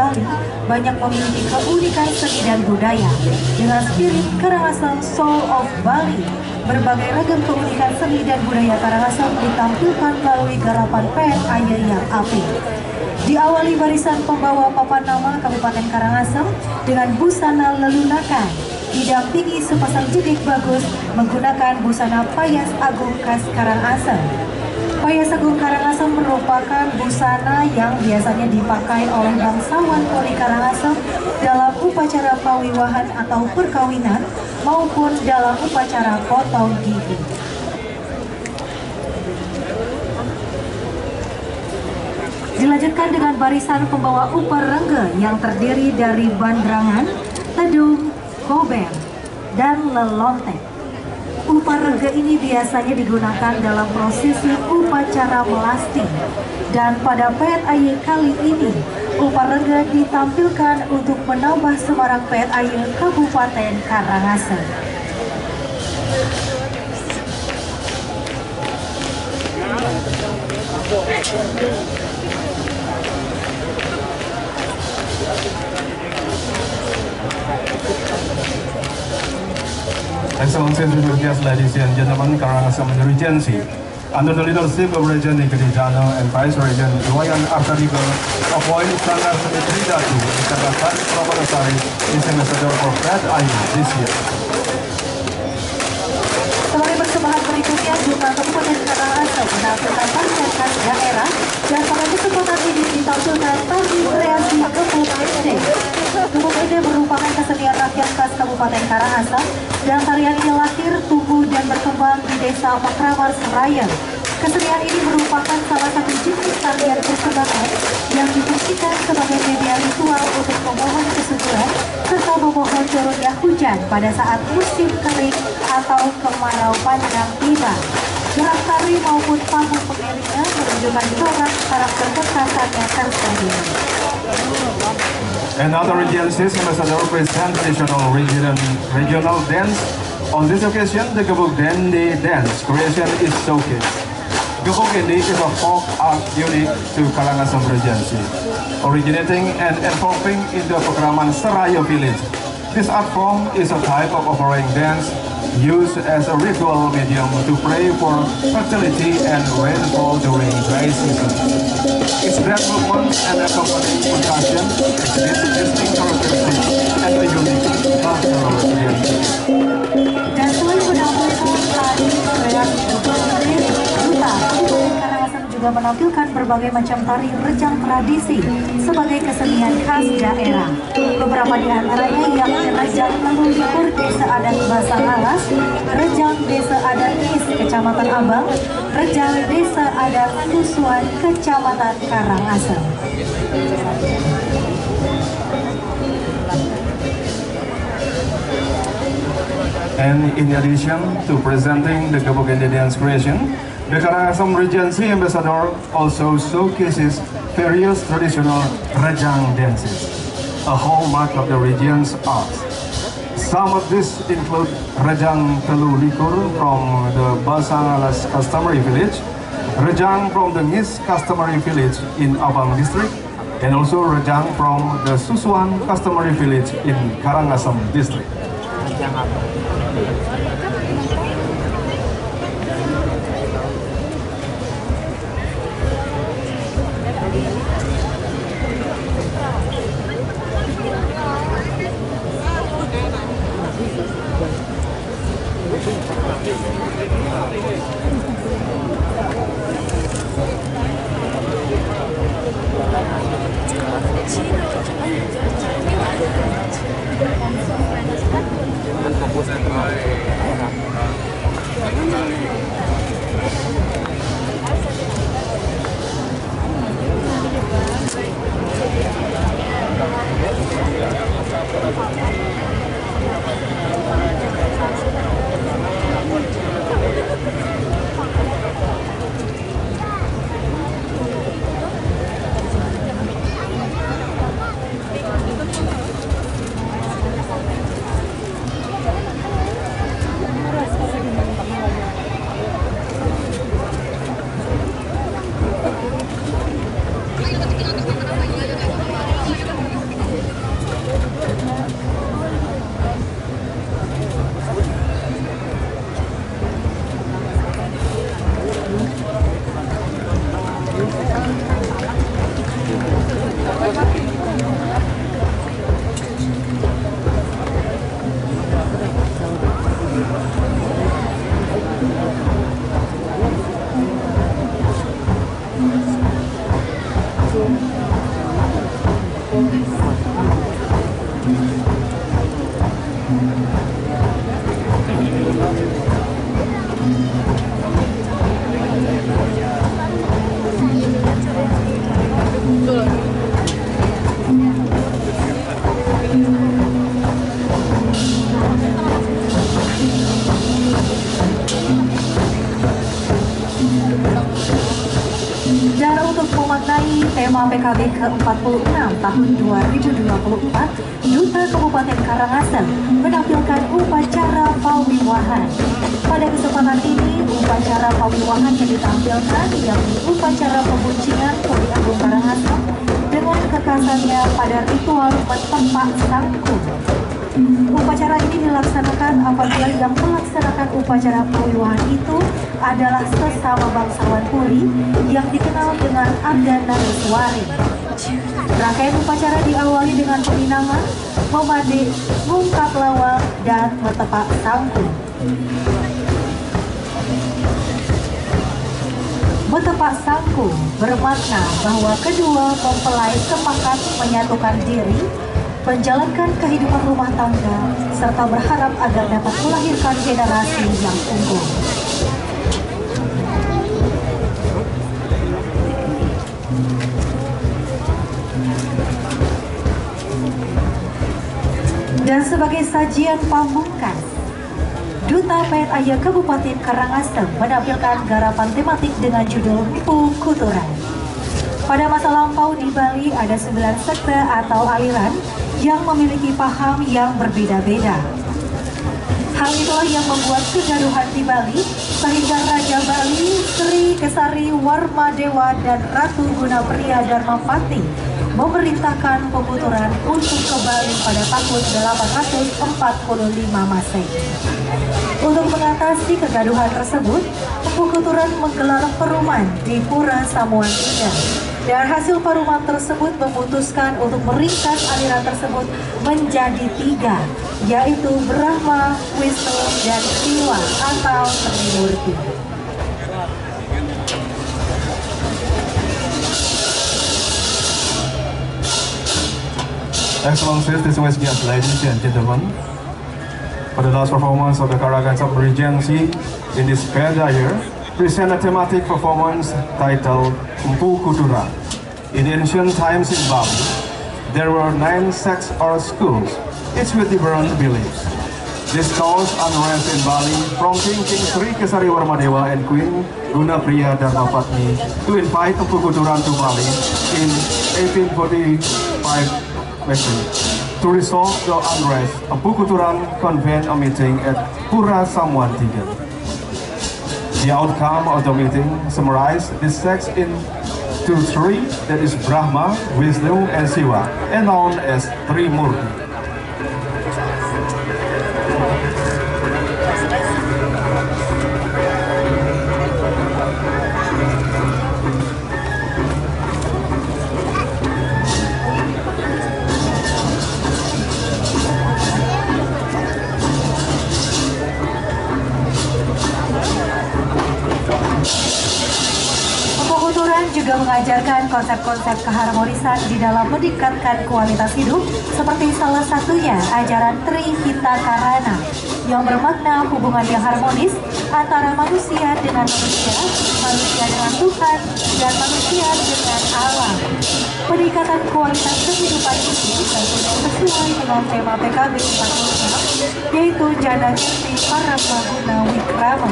Bali banyak memiliki keunikan seni dan budaya. Dengan spirit Karangasem Soul of Bali, berbagai ragam keunikan seni dan budaya Karangasem ditampilkan melalui garapan PNAY yang apik. Diawali barisan pembawa papan nama Kabupaten Karangasem dengan busana lelunakan, didampingi sepasang jedik bagus menggunakan busana payas agung khas Karangasem. Payas Agung Karangasem merupakan busana yang biasanya dipakai oleh bangsawan Poli Karangasem dalam upacara pawiwahan atau perkawinan maupun dalam upacara potong gigi. Dilanjutkan dengan barisan pembawa upar rengge yang terdiri dari bandrangan, tedung, gober, dan lelontek. Upar rengge ini biasanya digunakan dalam prosesi upacara melasti. Dan pada PNAY kali ini, upar rengge ditampilkan untuk menambah semarak PNAY Kabupaten Karangasem. Excellencies, distinguished guests, ladies and gentlemen, Karangasem Regency, under the leadership of Regent Nikitijano and Vice Regent Iwayan Artarigo, appoint Sanggar Semitri Datu, Iskandar Propanosari, is ambassador for Fred Ayu this year. Kabupaten Karangasem dan pada kesempatan ini ditampilkan tari kreasi Gebuk Gebuk Ende merupakan kesenian rakyat khas Kabupaten Karangasem dan tarian ini lahir, tumbuh dan berkembang di Desa Makramar Serayan. Kesenian ini merupakan salah satu jenis tarian persembahan yang difungsikan sebagai media ritual untuk memohon kesuburan serta memohon turunnya hujan pada saat musim kering atau kemarau panjang tiba. Gerak tari maupun panggung pengiringnya menunjukkan corak karakter kekhasannya tersendiri. Another regencies ambassador present traditional regional, regional dance. On this occasion, the Gebuk Dende dance creation is showcased. Gebuk Dende is a folk art unique to Karangasem Regency, originating and evolving in the Pekraman Seraya village. This art form is a type of offering dance used as a ritual medium to pray for fertility and rainfall during dry season. Its dance movements and accompanying percussion exhibit distinct characteristics and a unique cultural menampilkan Karangasem juga menampilkan berbagai macam tari rejang tradisi sebagai kesenian khas daerah. Beberapa di antaranya yakni rejang leluhur Desa Adat Basangalas, rejang Desa Adat Kecamatan Abang, rejang Desa Adat Tusuan Kecamatan Karangasem. And in addition to presenting the Gebuk Ende dance creation, the Karangasem Regency Ambassador also showcases various traditional Rejang dances, a hallmark of the region's art. Some of these include Rejang Telu Likur from the Basangalas customary village, Rejang from the Ngis customary village in Abang district, and also Rejang from the Susuan customary village in Karangasem district. Ke-46 tahun 2024, Duta Kabupaten Karangasem menampilkan upacara pawiwahan. Pada kesempatan ini, upacara pawiwahan yang ditampilkan yakni upacara pembuncingan Puri Agung Karangasem dengan kekasannya pada ritual bertempat sangkut. Upacara ini dilaksanakan apabila yang melaksanakan upacara pawiwahan itu adalah sesama bangsawan Puri yang dikenal dengan Abdana Reswari. Rangkaian upacara diawali dengan peminangan, memandi, ngungkap lawang, dan metepak sangkut. Metepak sangku bermakna bahwa kedua mempelai sepakat menyatukan diri, menjalankan kehidupan rumah tangga, serta berharap agar dapat melahirkan generasi yang unggul. Dan sebagai sajian pamungkas, Duta Ayah Kabupaten Karangasem menampilkan garapan tematik dengan judul Mpu Kuturan. Pada masa lampau di Bali ada sembilan sekte atau aliran yang memiliki paham yang berbeda-beda. Hal itulah yang membuat kegaduhan di Bali sehingga Raja Bali, Sri Kesari Warma Dewa dan Ratu Guna Pria Dharmapati memerintahkan pemuturan untuk ke Bali pada tahun 845 Masehi. Untuk mengatasi kegaduhan tersebut, Pemukuturan menggelar perumahan di Pura Samuan Indah. Dan hasil perumahan tersebut memutuskan untuk meringkas aliran tersebut menjadi tiga, yaitu Brahma, Wisnu, dan Siwa atau Trimurti. Excellencies, distinguished guests, ladies and gentlemen. For the last performance of the Karagansap Regency in this Perda year, present a thematic performance titled Mpu Kutura. In ancient times in Bali, there were nine sects or schools, each with different beliefs. This caused unrest in Bali, prompting King King Sri Kesari Warmadewa and Queen Guna Priya Dharmapatni to invite Mpu Kuturan to Bali in 1845 to resolve the unrest, Empu Kuturan convened a meeting at Pura Samuan Tiga. The outcome of the meeting summarized the sects into three, that is Brahma, Vishnu, and Shiva, and known as Trimurti. Pemukuturan juga mengajarkan konsep-konsep keharmonisan di dalam meningkatkan kualitas hidup seperti salah satunya ajaran Trihita Karana yang bermakna hubungan yang harmonis antara manusia dengan manusia, manusia dengan Tuhan, dan manusia dengan alam. Peningkatan kualitas kehidupan ini tentunya sesuai dengan tema PKB 46 yaitu Jana Kirti Para Guna Wikrama.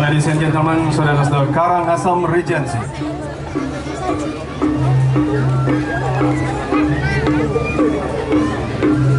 Ladies and gentlemen, saudara-saudara Karangasem Regency. Kabupaten Badung